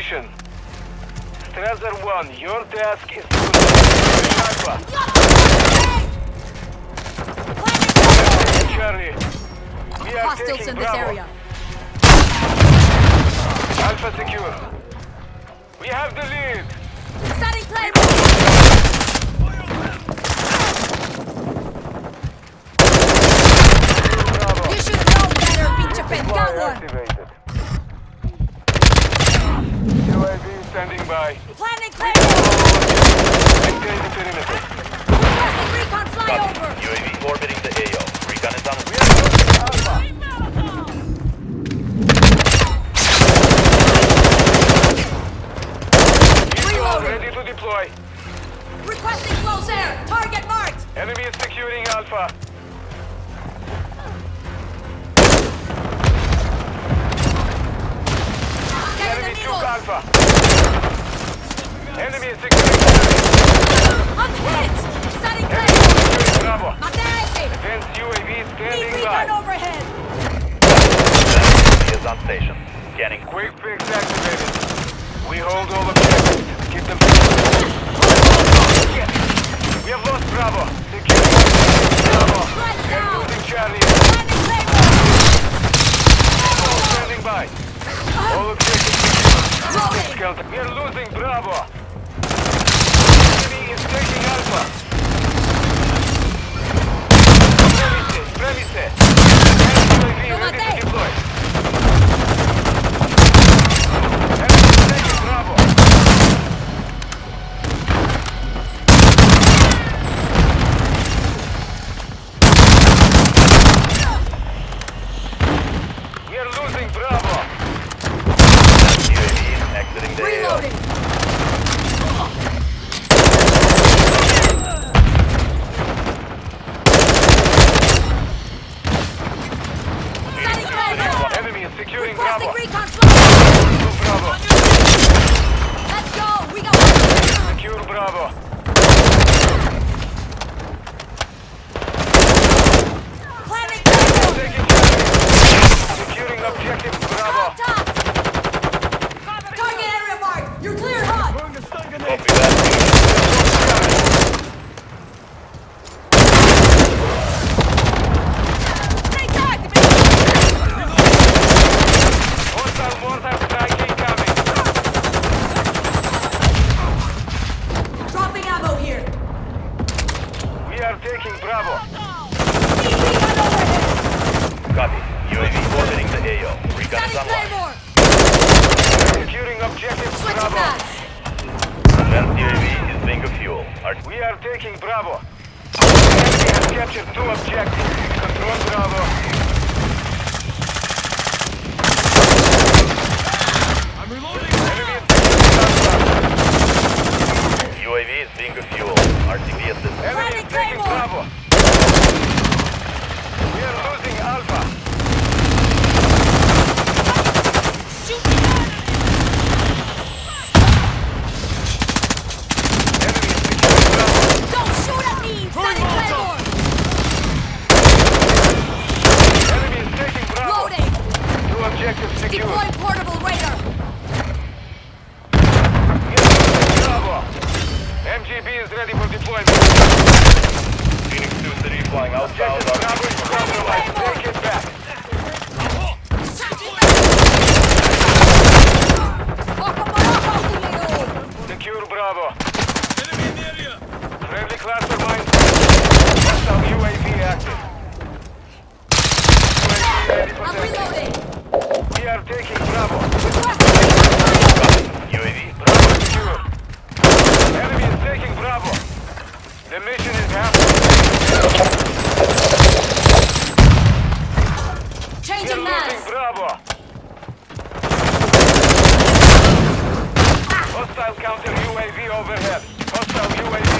position. Strasser 1, your task is to Alpha. Charlie, we are Hostiles taking in this Bravo. area. Alpha secure. We have the lead. Setting claymore! Enemy is securing I'm hit! Setting Enemy securing Bravo. Mate a ese! Defense UAV standing recon by. overhead! UAV is on station. Scanning. Quick fix activated. We hold all objectives. Keep them. We have lost Bravo. Securing Bravo. We are losing Charlie. All standing by. All objectives secured. Loading! Counter. We are losing Bravo. Enemy is taking Alpha. Premises, premises. UAV ready to Comandante. deploy. Enemy is taking Bravo. We are losing Bravo. UAV exiting the AO. Reloading! Setting claymore! Enemy is securing Bravo. Requesting recon flyover! To Bravo. Let's go! We got one! Secure Bravo. Planning claymore! Taking Charlie. Securing objective Bravo. On top! Target area marked! You're clear hot! Copy that. Stay tagged! Hostile mortar strike incoming. Dropping ammo here! We are taking Bravo. Need recon overhead! Copy. UAV orbiting the AO. Recon is Setting online. claymore! Securing objective Switching Bravo. Advanced UAV is being a fuel. Our We are taking Bravo. Enemy has captured two objectives. Control Bravo. Enemy is taking UAV is being a fuel. RTB assist. Enemy is taking Bravo. We are losing Alpha. Shoot me down! Enemy is securing Bravo. Don't shoot at me! Setting claymore! Enemy is taking Bravo. Loading! Two objectives secured. Deploy portable radar! We are losing Bravo. MGB is ready for deployment. Phoenix 2-3 flying outbound. Objective Bravo is compromised. Take it back. Oka Baraka, Julio! Secure Bravo. Friendly cluster mine. Hostile UAV active. UAV ready for I'm tasking. reloading! We are taking Bravo. Requesting recon flyover! UAV. Bravo secure. Enemy is taking Bravo. The mission is half. We are Changing losing mass! Bravo. Hostile counter UAV overhead. Hostile UAV.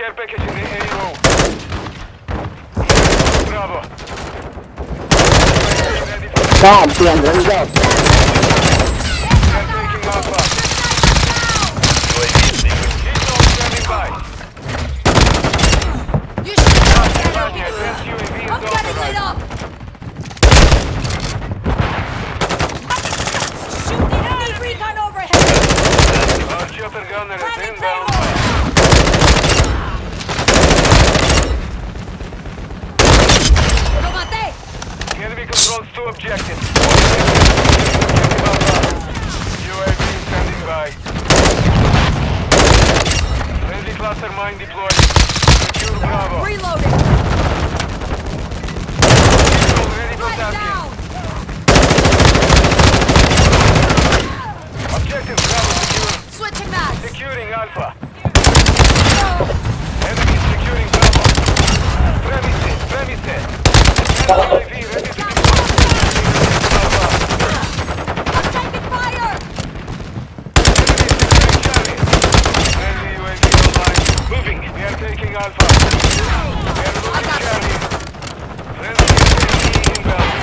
care package in the AO. Bravo. Ready for Down, Tian, go. They're taking Alpha. UAV is being Keep on standing by. You should have Vanya, advanced UAV is I'm getting lit authorized. up! Shoot! Enemy recon overhead! Our chopper gunner is Planting inbound. Claymore! Lo maté! Controls two. Objective. UAV standing by. Friendly cluster mine deployed. Secure Bravo. Reloading! Ready for tasking. down! Objective Bravo secure. Switching mags! Securing Alpha. Enemy is securing Bravo. Premises, premises. UAV ready to deploy. Alpha. I'm taking fire! Enemy is securing Charlie. Friendly UAV online. Moving. We are taking Alpha. We are losing Charlie. Friendly UAV inbound.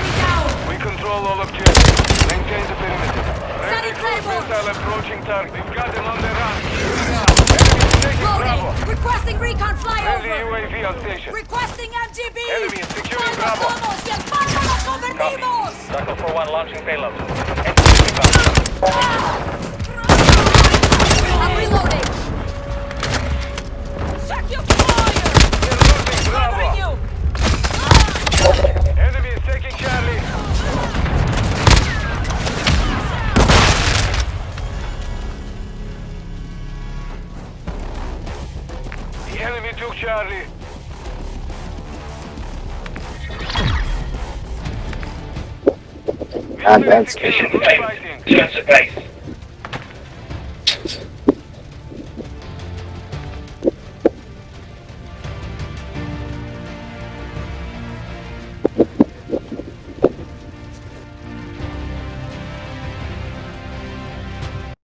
We control all objectives. Maintain the perimeter. Setting cruise missile approaching target. We've got them on the run. Keep it up. Enemy is taking Bravo. Requesting recon Friendly! UAV on station. Requesting MGB! Enemy is securing Bravo. vamos! ¡Y espalda la convertimos! Tackle for one launching payload. Ah. I'm reloading! Mission good failed. fighting. Base.